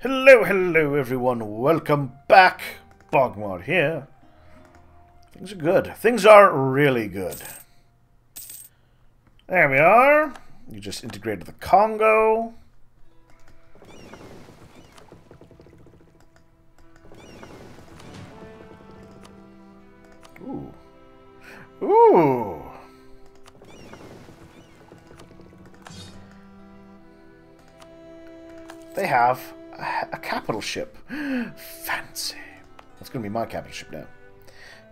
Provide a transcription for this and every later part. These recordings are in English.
Hello, hello everyone, welcome back. Bogmod here. Things are good. Things are really good. There we are. You just integrated the Congo. Ooh. Ooh. They have a, capital ship. Fancy. That's going to be my capital ship now.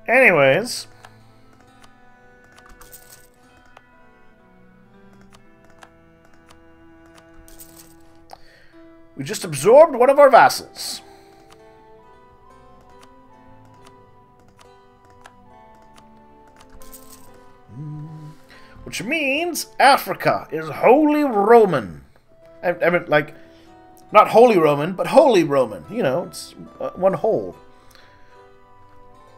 Anyways. We just absorbed one of our vassals. Which means Africa is wholly Roman. I, I mean, like, not Holy Roman, but Holy Roman. You know, it's uh, one whole.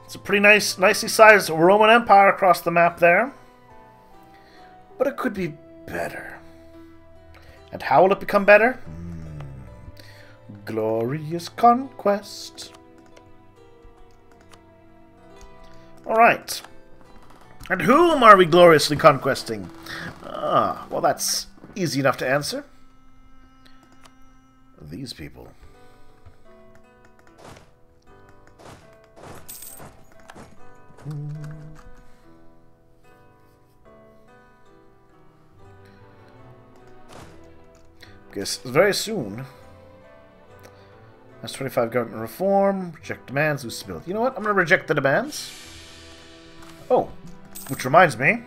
It's a pretty nice, nicely sized Roman Empire across the map there. But it could be better. And how will it become better? Hmm. Glorious conquest. Alright. And whom are we gloriously conquesting? Ah, well that's easy enough to answer. These people. Guess very soon. That's 25 government reform. Reject demands, lose stability. You know what? I'm going to reject the demands. Oh, which reminds me.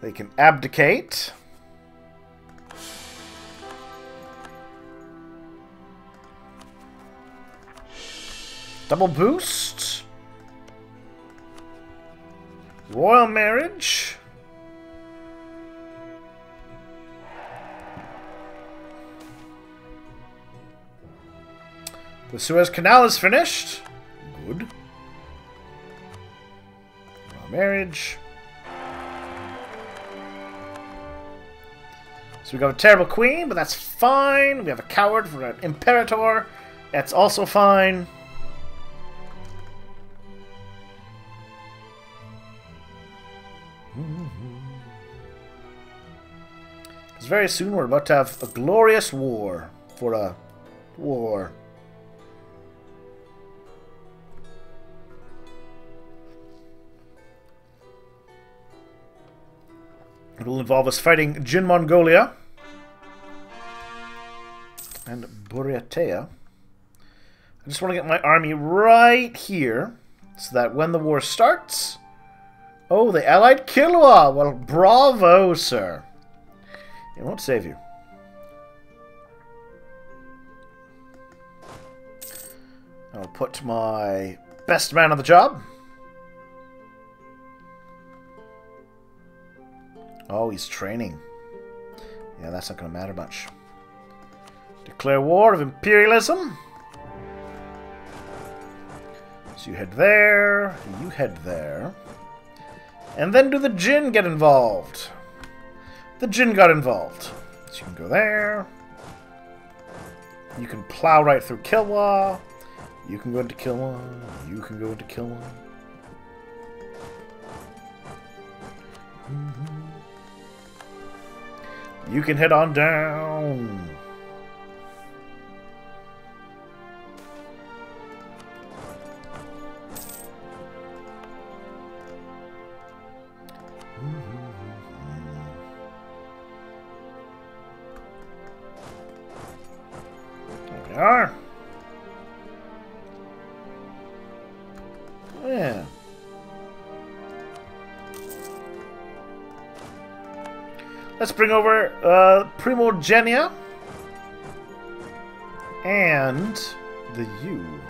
They can abdicate. Double boost. Royal marriage. The Suez Canal is finished. Good. Royal marriage. So we got a terrible queen, but that's fine. We have a coward for an imperator. That's also fine. Very soon we're about to have a glorious war for a war. It will involve us fighting Jin Mongolia and Buryatia. I just want to get my army right here so that when the war starts... Oh, the allied Kilwa! Well, bravo, sir. It won't save you. I'll put my best man on the job. Oh, he's training. Yeah, that's not going to matter much. Declare war of imperialism. So you head there, you head there. And then do the Jin get involved? The Jin got involved. So you can go there. You can plow right through Kilwa. You can go into Kilwa. You can go into Kilwa. Mm -hmm. You can head on down. Are. Yeah. Let's bring over uh, Primigenia and the U.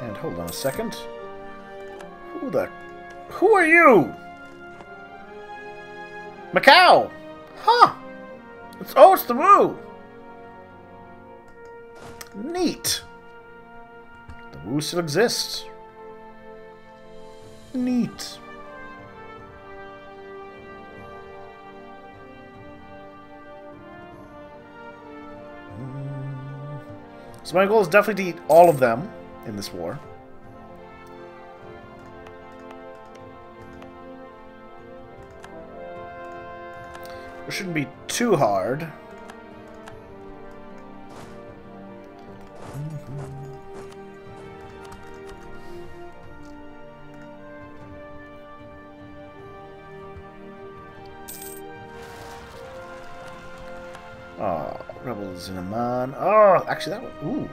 And hold on a second. Who the... Who are you? Macau! The through. Neat. The Wu still exists. Neat. So my goal is definitely to eat all of them in this war. It shouldn't be too hard. Amman. Oh, actually, that one. Ooh.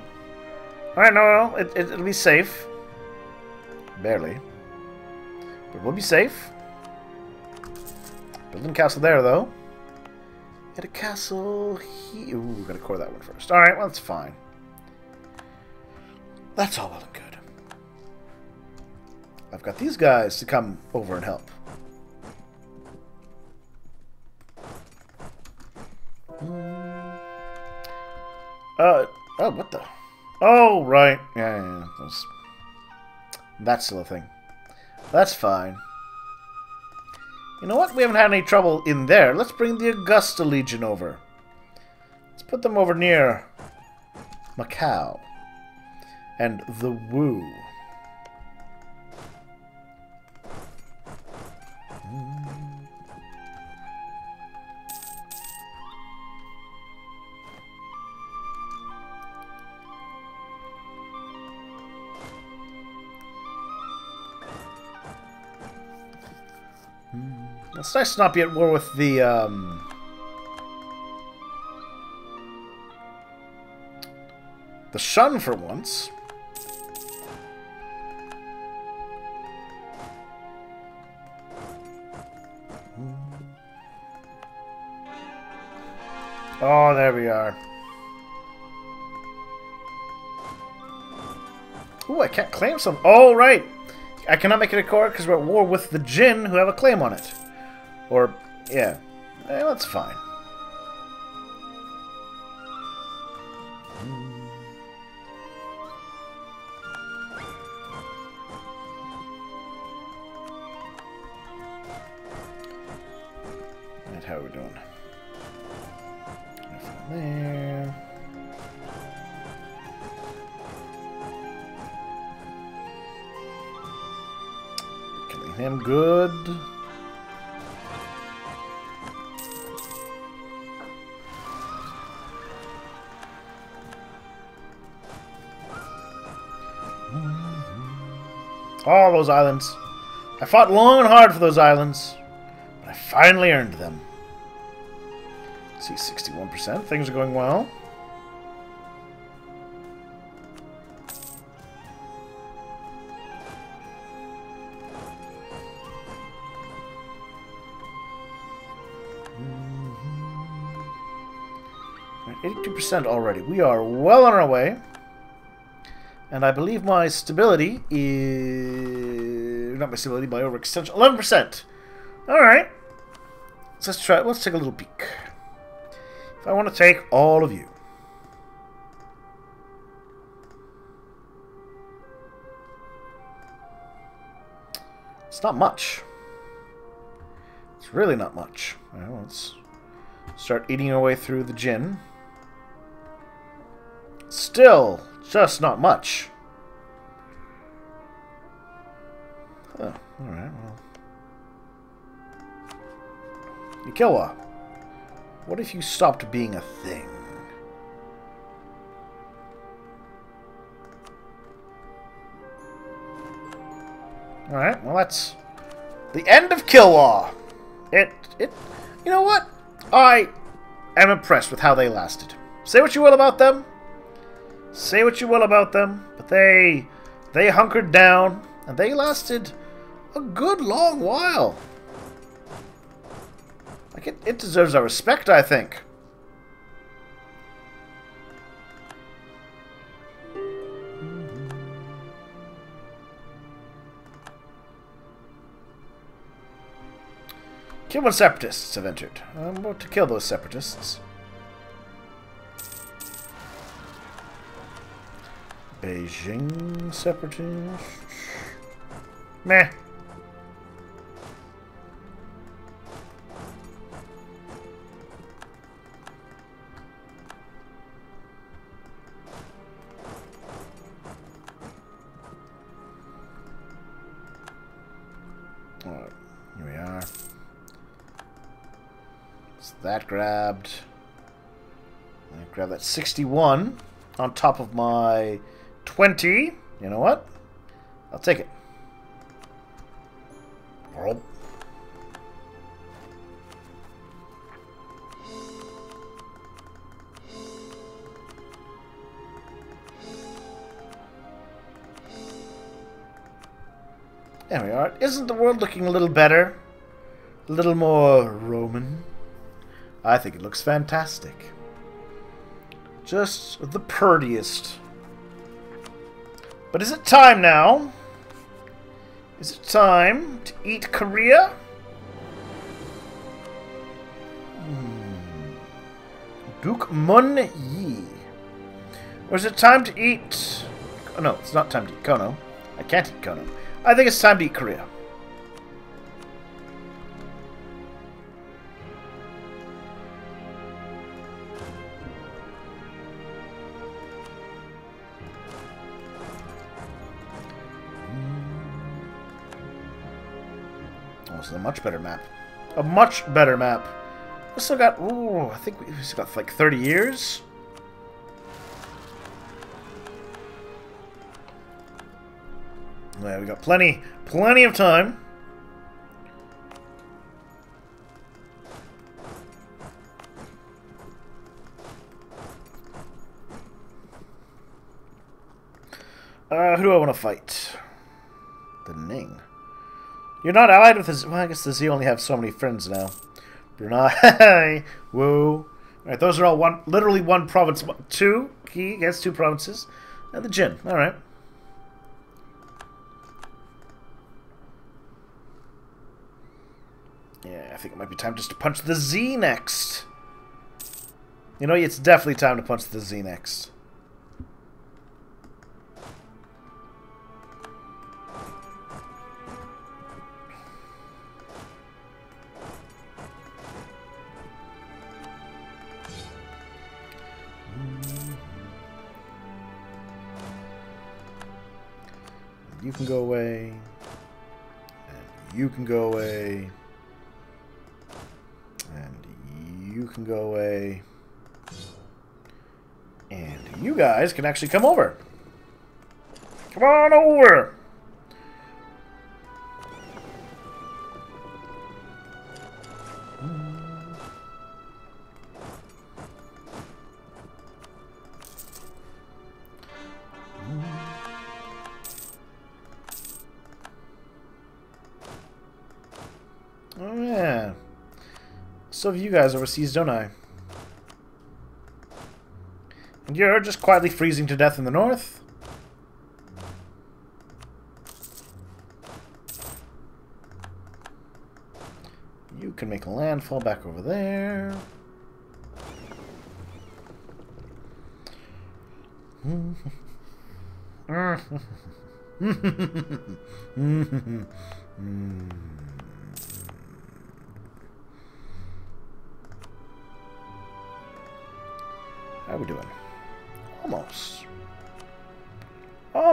All right, no, no, it, it, it'll be safe. Barely, but we'll be safe. Building castle there, though. Get a castle here. Ooh, gotta core that one first. All right, well, that's fine. That's all well and good. I've got these guys to come over and help. Hmm. Uh, oh, what the? Oh, right. Yeah, yeah, yeah. That's, that's still a thing. That's fine. You know what? We haven't had any trouble in there. Let's bring the Augusta Legion over. Let's put them over near Macau and the Wu. It's nice to not be at war with the, um... The Shun for once. Oh, there we are. Ooh, I can't claim some. Oh, right. I cannot make it a core because we're at war with the Jin who have a claim on it. Or, yeah. Eh, that's fine. All those islands. I fought long and hard for those islands, but I finally earned them. See, 61%. Things are going well. Eighty-two percent already. We are well on our way. And I believe my stability is... Not my stability, my overextension. 11%! Alright. Let's try... Let's take a little peek. If I want to take all of you. It's not much. It's really not much. Well, let's start eating our way through the Jin. Still, just not much. Oh, alright, well. Nikiwa, what if you stopped being a thing? Alright, well that's the end of Kilwa. It, it, you know what? I am impressed with how they lasted. Say what you will about them, Say what you will about them, but they they hunkered down and they lasted a good long while. Like it, it deserves our respect, I think. Cuban separatists have entered. Um, I'm about to kill those separatists. Beijing separatists. Meh. Here we are. That grabbed. I grab that 61 on top of my 20. You know what? I'll take it. Roll. There we are. Isn't the world looking a little better? A little more Roman? I think it looks fantastic. Just the prettiest. But is it time now? Is it time to eat Korea? Hmm. Duke Mun Yi. Or is it time to eat... Oh, no, it's not time to eat Kono. I can't eat Kono. I think it's time to eat Korea. Much better map. A much better map. We still got, ooh, I think we still got like 30 years. Yeah, we got plenty, plenty of time. Uh, who do I want to fight? The Ning. You're not allied with the... Well, I guess the Z only have so many friends now. Brunei. Whoa. Alright, those are all one... Literally one province. Two. He gets two provinces. And the Jin. Alright. Yeah, I think it might be time just to punch the Z next. You know, it's definitely time to punch the Z next. You can go away. And you can go away. And you can go away. And you guys can actually come over. Come on over! So have you guys overseas, don't I? And you're just quietly freezing to death in the north? You can make a landfall back over there. How hmm.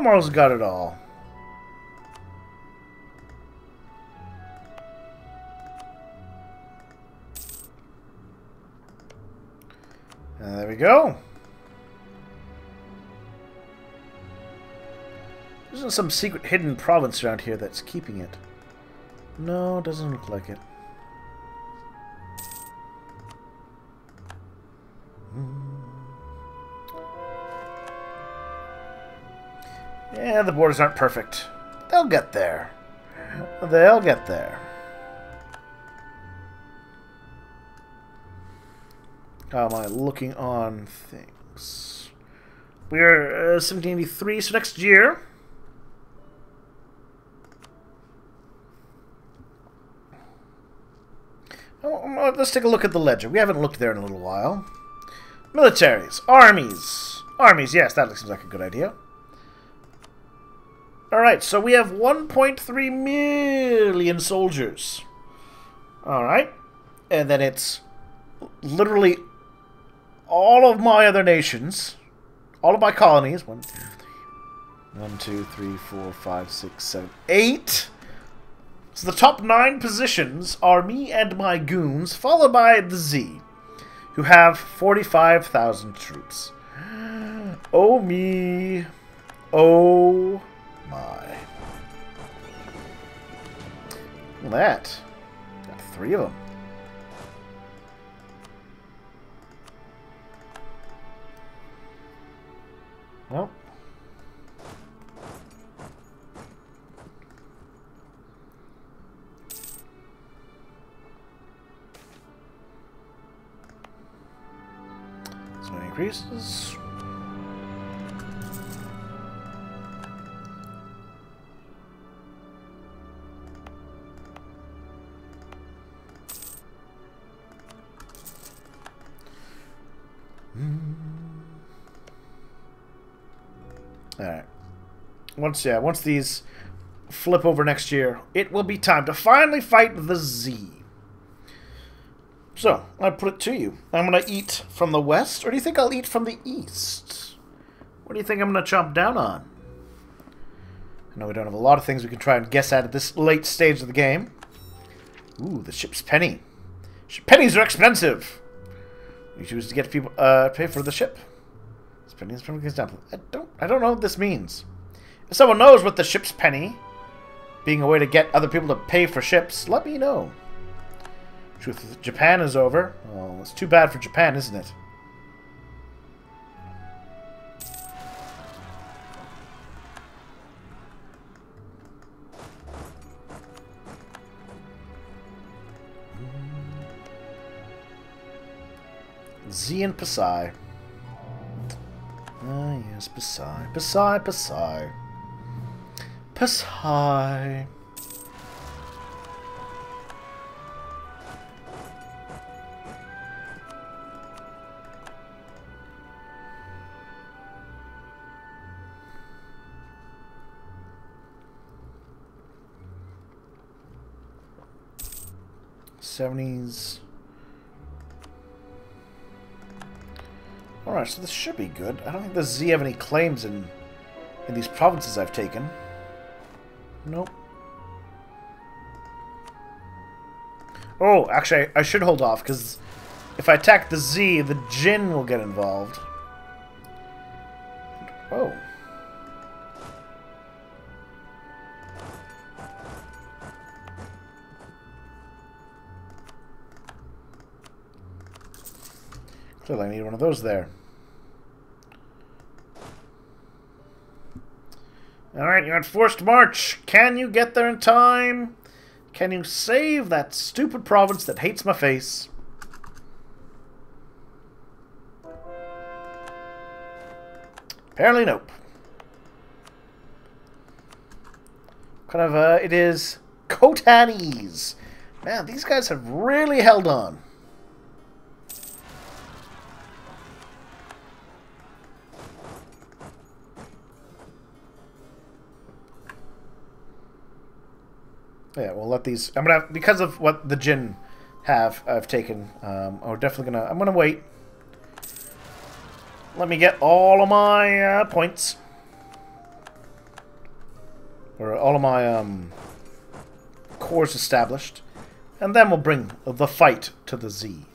Almost got it all. And there we go. Isn't some secret hidden province around here that's keeping it? No, doesn't look like it. Yeah, the borders aren't perfect. They'll get there. They'll get there. How am I looking on things? We're uh, 1783, so next year. Oh, um, uh, let's take a look at the ledger. We haven't looked there in a little while. Militaries. Armies. Armies, yes, that seems like a good idea. Alright, so we have 1.3 million soldiers. Alright. And then it's literally all of my other nations, all of my colonies. One, two, three, one, two, three, four, five, six, seven, eight. So the top nine positions are me and my goons, followed by the Z, who have 45,000 troops. Oh me. Oh my. Look that. Got three of them. Well. So increases. Alright. Once, yeah, once these flip over next year, it will be time to finally fight the Z. So, I put it to you. I'm going to eat from the west, or do you think I'll eat from the east? What do you think I'm going to chomp down on? I know we don't have a lot of things we can try and guess at at this late stage of the game. Ooh, the ship's penny. Pennies are expensive. You choose to get people uh, pay for the ship. Is perfect example. I don't I don't know what this means. If someone knows what the ship's penny, being a way to get other people to pay for ships, let me know. Truth Japan is over. Oh, it's too bad for Japan, isn't it? Z and Pasai. Ah, yes, Pasai. Pasai, Pasai. Pasai. Seventies. Alright, so this should be good. I don't think the Z have any claims in in these provinces I've taken. Nope. Oh, actually, I, I should hold off, because if I attack the Z, the Jin will get involved. Oh. Clearly I need one of those there. Alright, you're on forced march. Can you get there in time? Can you save that stupid province that hates my face? Apparently nope. Kind of, uh, it is Khotanese. Man, these guys have really held on. Yeah, we'll let these. I'm gonna because of what the Jin have I've taken. Um, we're definitely gonna. I'm gonna wait. Let me get all of my uh, points, or all of my um, cores established, and then we'll bring the fight to the Z.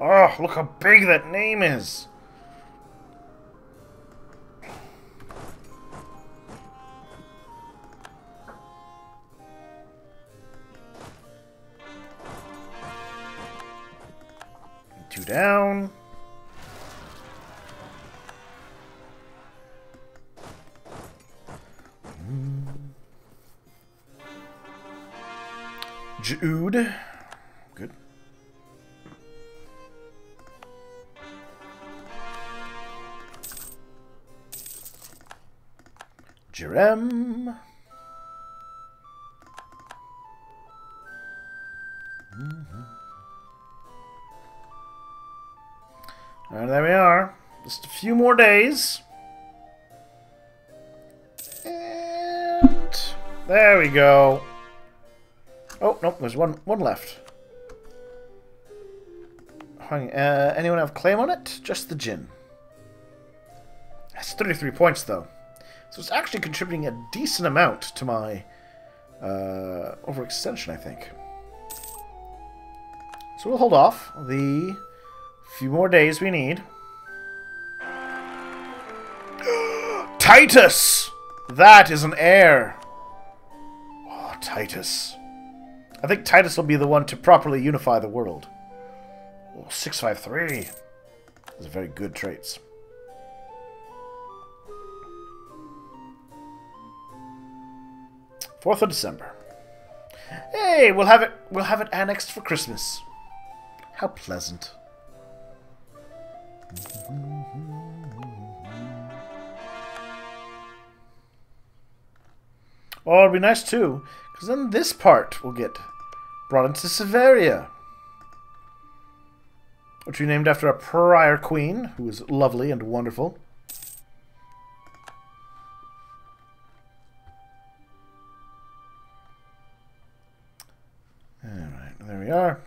Oh, look how big that name is! Down. Jude. Good. Jerem. More days. And there we go. Oh, nope, there's one one left. Uh, anyone have claim on it? Just the Jin. That's 33 points, though. So it's actually contributing a decent amount to my uh, overextension, I think. So we'll hold off the few more days we need. Titus! That is an heir. Oh, Titus. I think Titus will be the one to properly unify the world. Oh, 653. Those are very good traits. Fourth of December. Hey, we'll have it we'll have it annexed for Christmas. How pleasant. Oh, it'd be nice too, because then this part will get brought into Severia. Which we named after a prior queen, who was lovely and wonderful. Alright, there we are.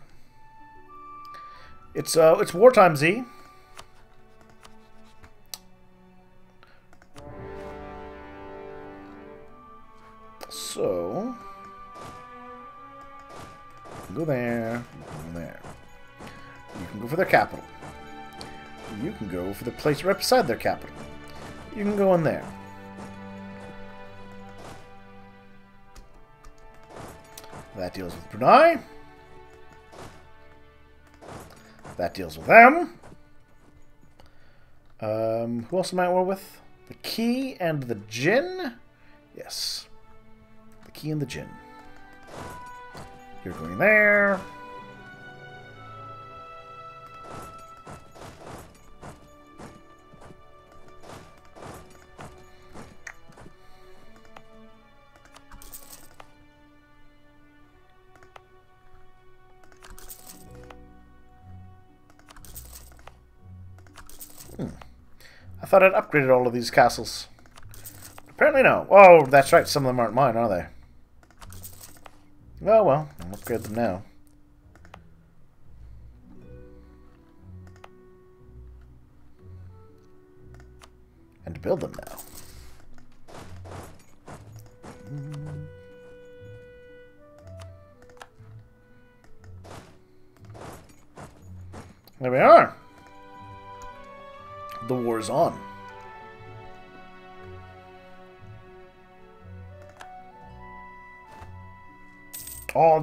It's uh it's wartime Z. go there, go there. You can go for their capital. You can go for the place right beside their capital. You can go in there. That deals with Brunei. That deals with them. Um, who else am I at war with? The key and the Jin? Yes. The key and the Jin. You're going there. Hmm. I thought I'd upgraded all of these castles. Apparently no. Oh, that's right. Some of them aren't mine, are they? Oh well, I'll upgrade them now. And build them now.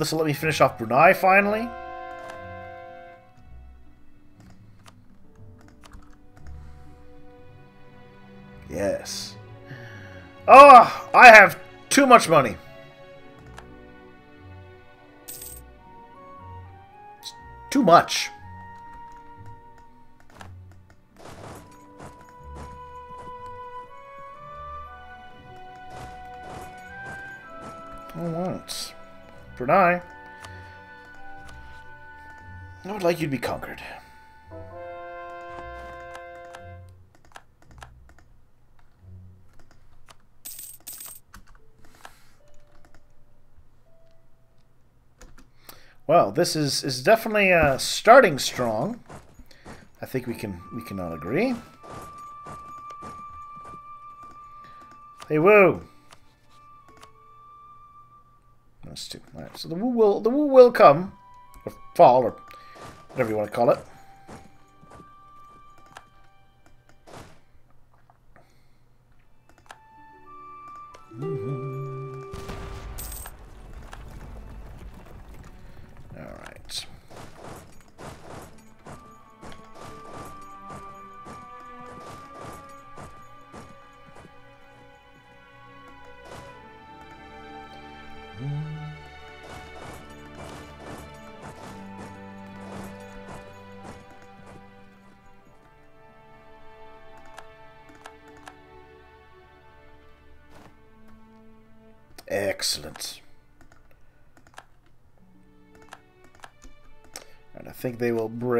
This will let me finish off Brunei finally. Yes. Oh, I have too much money. It's too much. Brunei. I would like you to be conquered. Well, this is is definitely uh, starting strong. I think we can we can all agree. Hey, woo! All right, so the Wu will the Wu will come, or fall, or whatever you want to call it.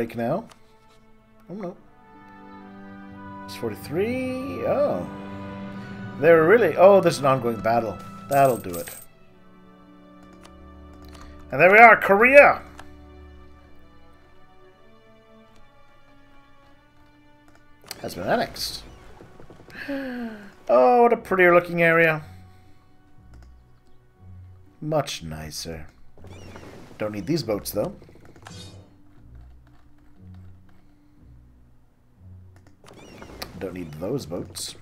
Break now. Oh no. It's 43. Oh. They're really... Oh, there's an ongoing battle. That'll do it. And there we are, Korea! Has been annexed. Oh, what a prettier looking area. Much nicer. Don't need these boats, though. Don't need those boats.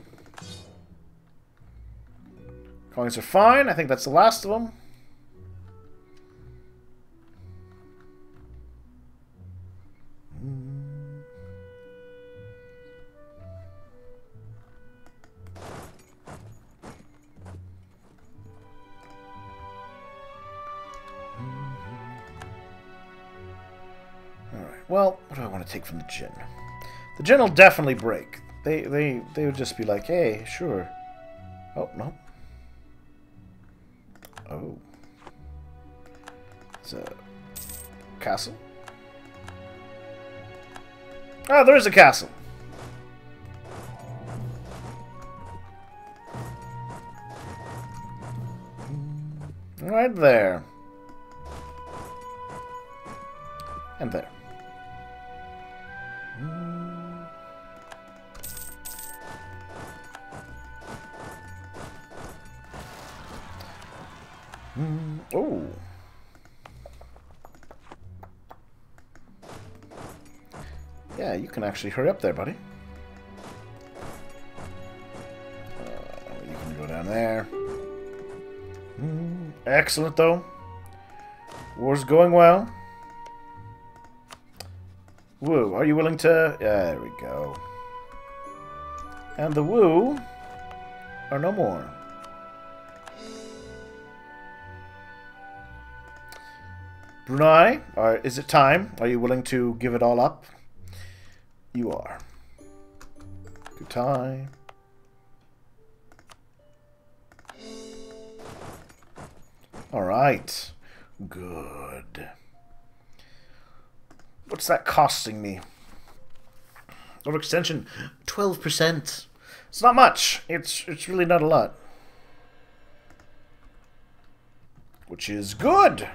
Coins are fine. I think that's the last of them. Hmm. All right. Well, what do I want to take from the Jin? The Jin will definitely break. They they they would just be like, hey, sure. Oh no. Oh. It's a castle. Ah, there is a castle. Right there. And there. Can actually hurry up there, buddy. Uh, you can go down there. Mm, excellent, though. War's going well. Wu, are you willing to... Yeah, there we go. And the Wu are no more. Brunei, are, is it time? Are you willing to give it all up? You are. Good time. All right. Good. What's that costing me? Overextension, 12%. It's not much. It's it's really not a lot. Which is good.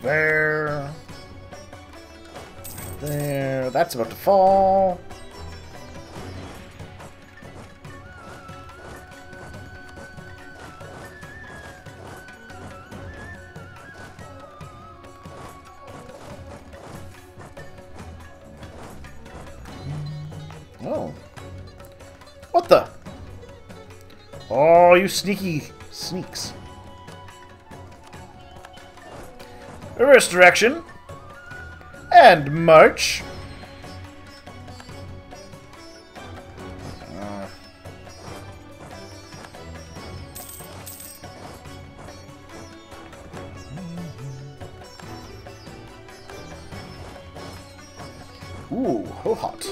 There. There. That's about to fall. Oh. What the? Oh, you sneaky sneaks. Reverse direction. And march. Ooh, ho hot.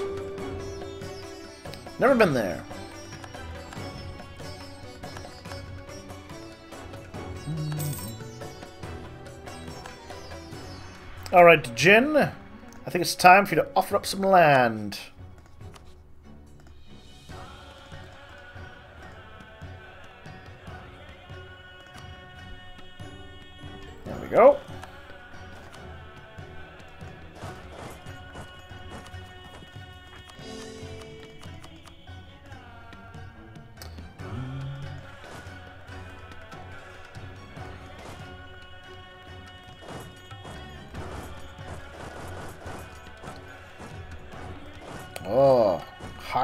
Never been there. Alright, Jin. I think it's time for you to offer up some land.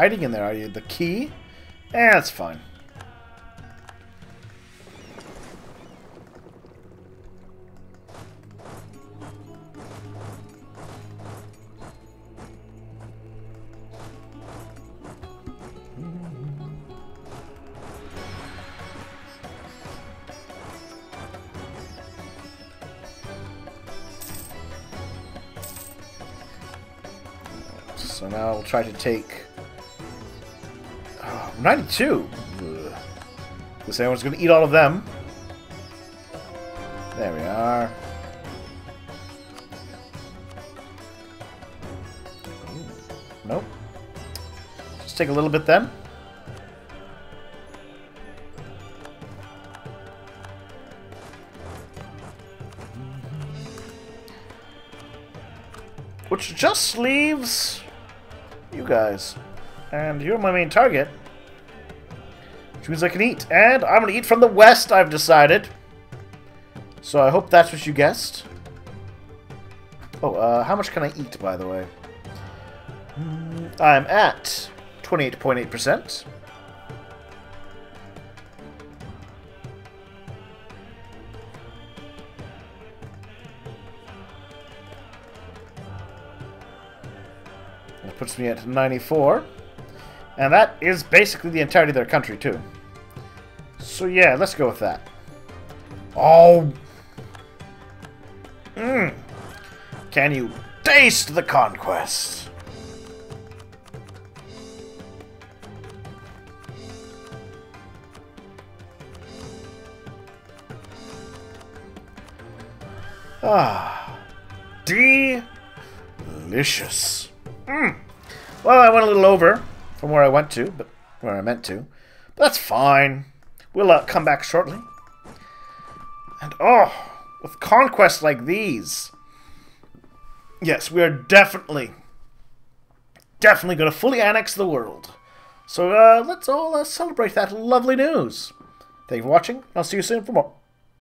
hiding in there? Are you the key? Eh, that's fine. So now we'll try to take Oh, 92! Ugh. This anyone's going to eat all of them. There we are. Hmm. Nope. Just take a little bit then. Which just leaves you guys. And you're my main target. Which I can eat. And I'm going to eat from the west, I've decided. So I hope that's what you guessed. Oh, uh, how much can I eat, by the way? I'm at 28.8%. That puts me at 94. And that is basically the entirety of their country, too. So yeah, let's go with that. Oh! Mmm! Can you taste the conquest? Ah, delicious. Mm. Well, I went a little over from where I went to, but where I meant to. But that's fine. We'll uh, come back shortly. And oh, with conquests like these, yes, we are definitely, definitely going to fully annex the world. So uh, let's all uh, celebrate that lovely news. Thank you for watching. I'll see you soon for more.